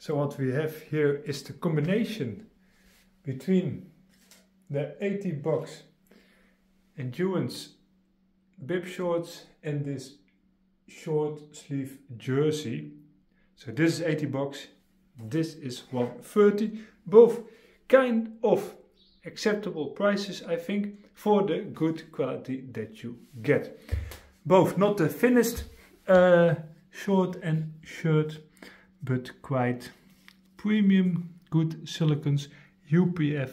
So what we have here is the combination between the 80 bucks endurance bib shorts and this short sleeve jersey. So this is 80 bucks, this is 130. Both kind of acceptable prices, I think, for the good quality that you get. Both not the finished uh, short and shirt, but quite premium, good silicons, UPF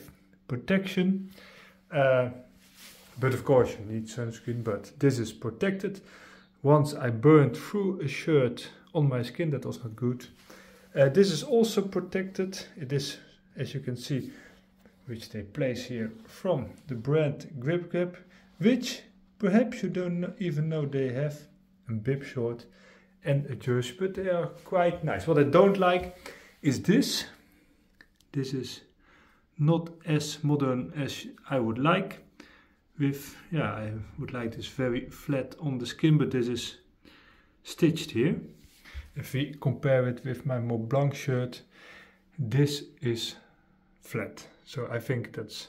protection. Uh, but of course you need sunscreen, but this is protected. Once I burned through a shirt on my skin, that was not good. Uh, this is also protected. It is, as you can see, which they place here from the brand GripGrab, which perhaps you don't even know they have a bib short and a jersey, but they are quite nice. What I don't like is this. This is not as modern as I would like. With, yeah, I would like this very flat on the skin, but this is stitched here. If we compare it with my Mont Blanc shirt, this is flat. So I think that's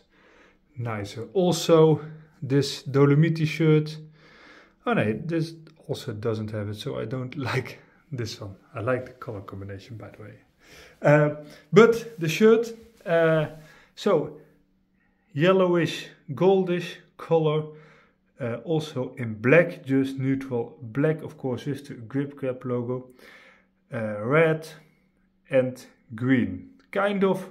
nicer. Also, this Dolomiti shirt, oh no, this also doesn't have it, so I don't like this one. I like the color combination, by the way. Uh, but the shirt, uh, so yellowish, goldish color, uh, also in black, just neutral black, of course, with the GripGrab logo, uh, red and green. Kind of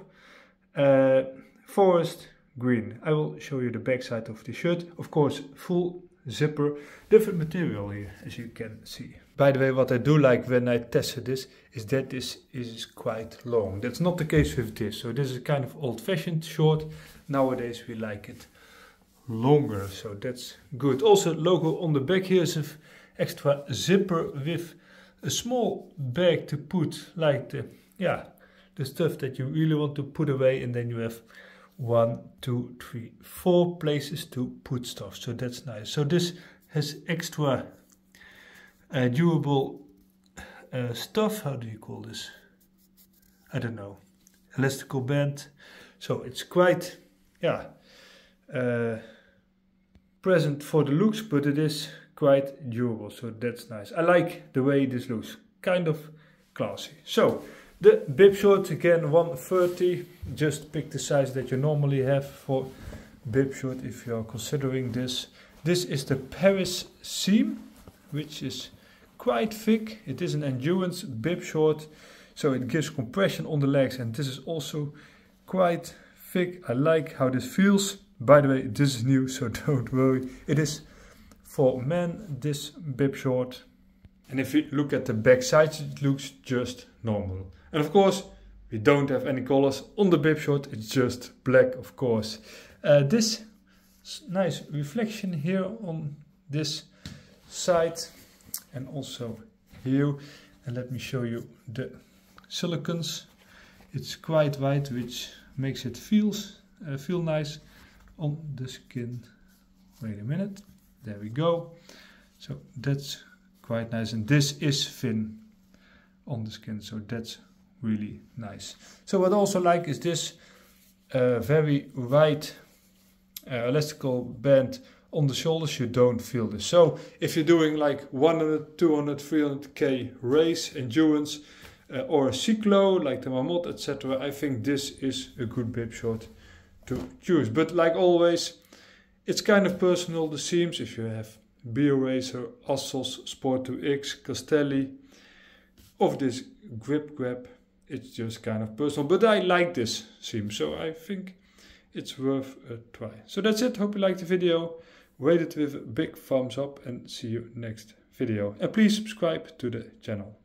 uh, forest green. I will show you the backside of the shirt. Of course, full zipper, different material here, as you can see. By the way, what I do like when I tested this is that this is quite long. That's not the case with this. So this is kind of old-fashioned short. Nowadays we like it longer, so that's good. Also logo on the back here is an extra zipper with a small bag to put like the, yeah, the stuff that you really want to put away and then you have one, two, three, four places to put stuff. So that's nice. So this has extra uh, durable uh, stuff. How do you call this? I don't know. Elastical band. So it's quite, yeah, uh, present for the looks, but it is quite durable. So that's nice. I like the way this looks. Kind of classy. So the bib short again 130. Just pick the size that you normally have for bib short if you are considering this. This is the Paris seam, which is quite thick. It is an endurance bib short, so it gives compression on the legs and this is also quite thick. I like how this feels. By the way, this is new, so don't worry. It is for men, this bib short. And if you look at the back side, it looks just normal. And of course, we don't have any colors on the bib short, it's just black, of course. Uh, this nice reflection here on this side and also here. And let me show you the silicons. It's quite white, which makes it feels uh, feel nice on the skin. Wait a minute, there we go. So that's quite nice, and this is thin on the skin, so that's really nice. So what I also like is this uh, very wide uh, elastical band on the shoulders, you don't feel this. So if you're doing like 100, 200, 300k race, endurance, uh, or a cyclo like the Marmotte, etc., I think this is a good bib short to choose. But like always, it's kind of personal, the seams, if you have BioRacer, Assos, Sport 2X, Castelli, of this GripGrab it's just kind of personal. But I like this seam, so I think it's worth a try. So that's it. Hope you liked the video. Rate it with a big thumbs up and see you next video. And please subscribe to the channel.